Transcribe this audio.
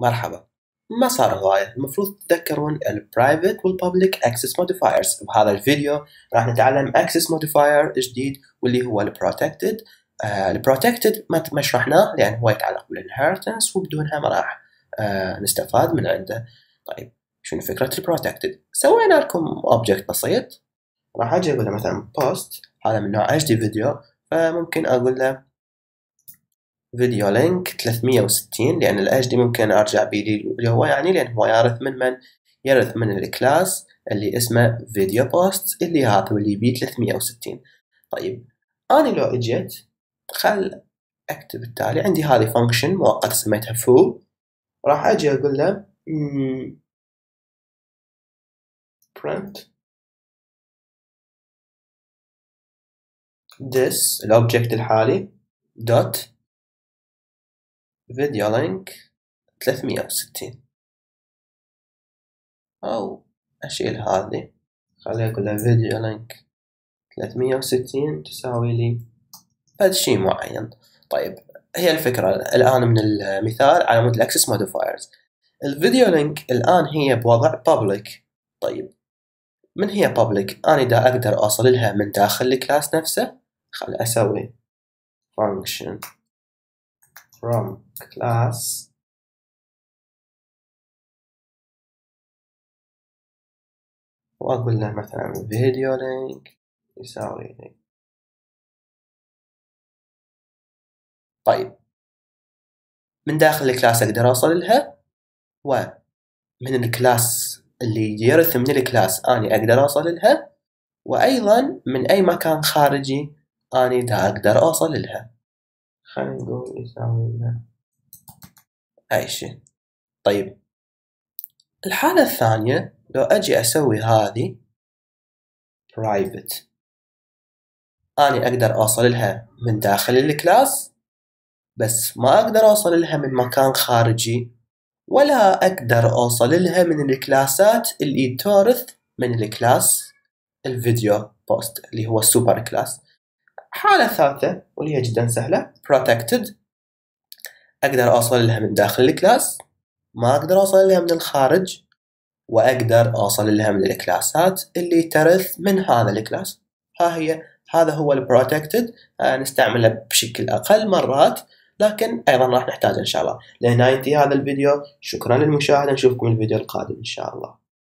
مرحبا. ما صار غاية المفروض تتذكرون ال private وال public access modifiers. بهذا الفيديو راح نتعلم access modifier جديد واللي هو ال protected. آه ال protected ما شرحناه لأن هو يتعلق بال inheritance وبدونها ما راح آه نستفاد من عنده. طيب شنو فكرة ال protected سوينا لكم object بسيط. راح أجي أقول له مثلا post. هذا من نوع HD فيديو فممكن أقول له video link 360 لأن ال HD ممكن أرجع بيه هو يعني لأن هو يرث من من؟ يرث من ال class اللي اسمه video post اللي هذا اللي بيه 360 طيب أنا لو إجيت خل أكتب التالي. عندي هذه function مؤقتة سميتها foo راح أجي أقول له print this ال object الحالي dot video link 360 أو أشيل هذه خلي أقول له video link 360 تساوي لي هذا شيء معين. طيب هي الفكرة. الآن من المثال على مود ال access modifiers. ال video link الآن هي بوضع public. طيب من هي public أنا دا أقدر أوصل لها من داخل ال class نفسه خلي أسوي function from class. وأقول له مثلا video link يساوي link طيب. من داخل ال class أقدر أوصل لها؟ ومن ال class اللي يرث من ال class أني أقدر أوصل لها؟ وأيضا من أي مكان خارجي أني دا أقدر أوصل لها. خلينا نقول يساوي لنا شيء. طيب الحالة الثانية لو أجي أسوي هذه private أنا أقدر أوصل لها من داخل ال class بس ما أقدر أوصل لها من مكان خارجي ولا أقدر أوصل لها من ال classات اللي تورث من ال class الفيديو بوست اللي هو ال super class حالة ثالثة واللي هي جدا سهلة. protected. أقدر أوصل لها من داخل ال class. ما أقدر أوصل لها من الخارج. وأقدر أوصل لها من ال classات اللي ترث من هذا ال class. ها هي هذا هو البروتكتد آه نستعمله بشكل أقل مرات. لكن أيضا راح نحتاجه إن شاء الله. لهنا هذا الفيديو. شكرا للمشاهدة. نشوفكم الفيديو القادم إن شاء الله.